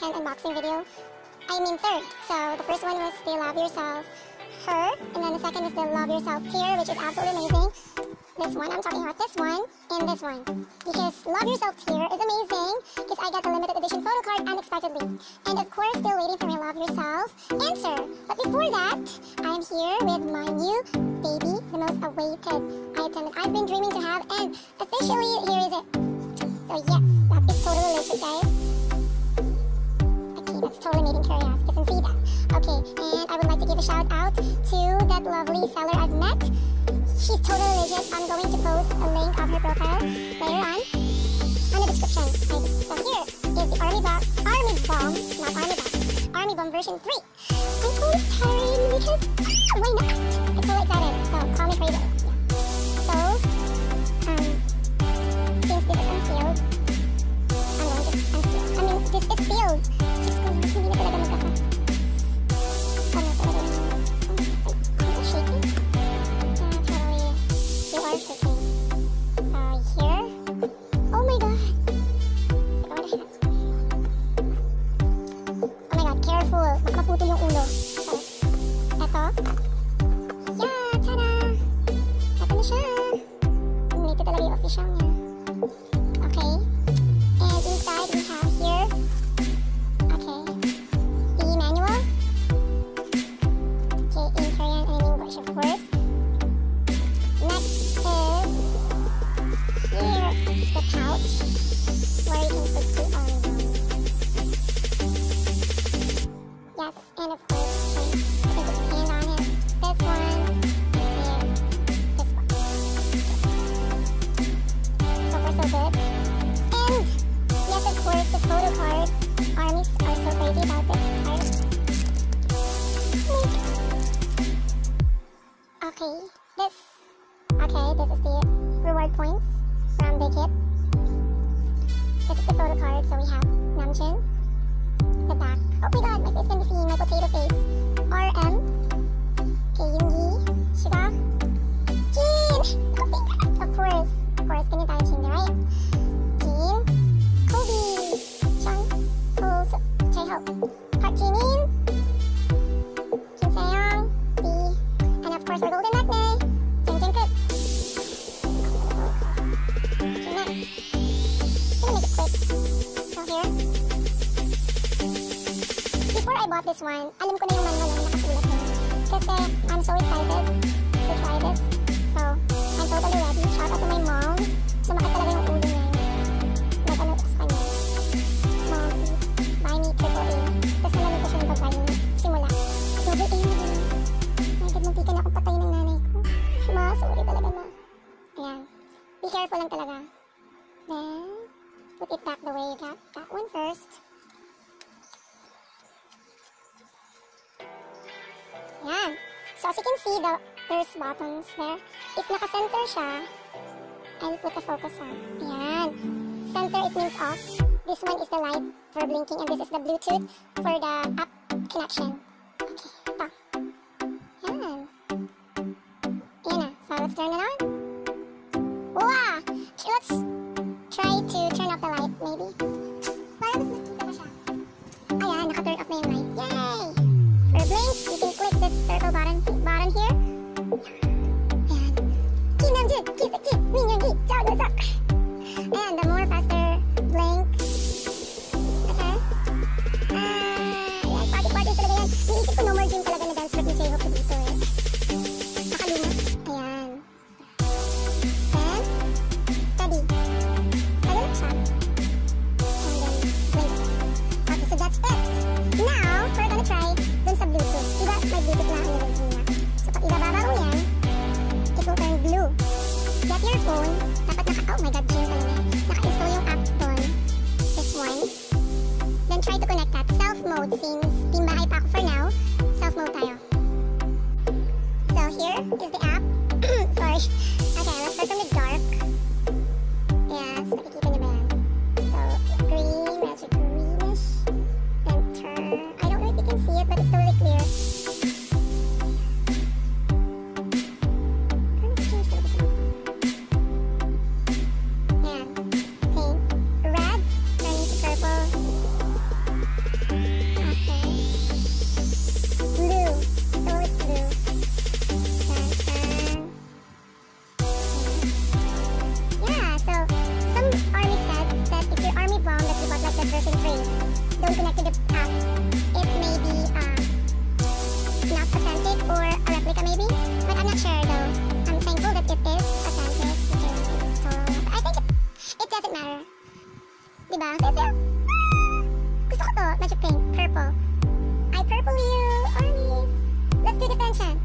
second unboxing video. I mean third. So the first one was the Love Yourself Her, and then the second is the Love Yourself Tear, which is absolutely amazing. This one, I'm talking about this one and this one. Because Love Yourself Tear is amazing because I got the limited edition photo card unexpectedly. And of course, still waiting for my Love Yourself answer. But before that, I'm here with my new baby, the most awaited item that I've been dreaming to have, and officially, here is it. So yes, that is totally legit, guys. That's totally. You can see that. Okay, and I would like to give a shout out to that lovely seller I've met. She's totally legit. I'm going to post a link of her profile later on in the description. So here is the Army Bomb, Army Bomb, not Army Bomb, Army Bomb version 3. I'm totally tired because why not? I'm so excited. So call me crazy. Careful. Baka maputol yung ulo. Eto. Yeah, tada! Eto na siya. Ito talaga yung official niya. This is the photo card, so we have Namjoon, the back. Oh my god, my face can be seen, my potato face. I bought this one, alam ko na yung manual na nakasulat na. Kasi I'm so excited to try this. So, I'm totally ready. Shout out to my mom. Sumakit talaga yung ulo niya. Nag-ano ko sa kanya. Mom, buy me triple A. Tapos nalaman ko siya ng pag-buy niya. Simula. Double A na din. My God, muntikan akong patay ng nanay ko. Ma, sorry talaga ma. Ayan. Be careful lang talaga. Then, put it back the way you got that one first. Yan. So as you can see, the, there's buttons there. If naka-center siya, I'll put the focus on. Yan. Center, it means off. This one is the light for blinking, and this is the Bluetooth for the app connection. Okay, ito. Yan. Yan na. So let's turn it on. Wow! keep it, keep me and geek, so what's up? And the more faster blink. Okay. Ah, uh, yan, party party talaga yan. Niisip ko no more dream talaga na dance but you say hope dito eh. Self phone connected to the app, it may be uh, not authentic or a replica maybe. But I'm not sure though. I'm thankful that it is authentic. So I think it, it doesn't matter. Diba? Kasi, gusto ko to. Pink, purple. I purple you, Army. Let's do defension.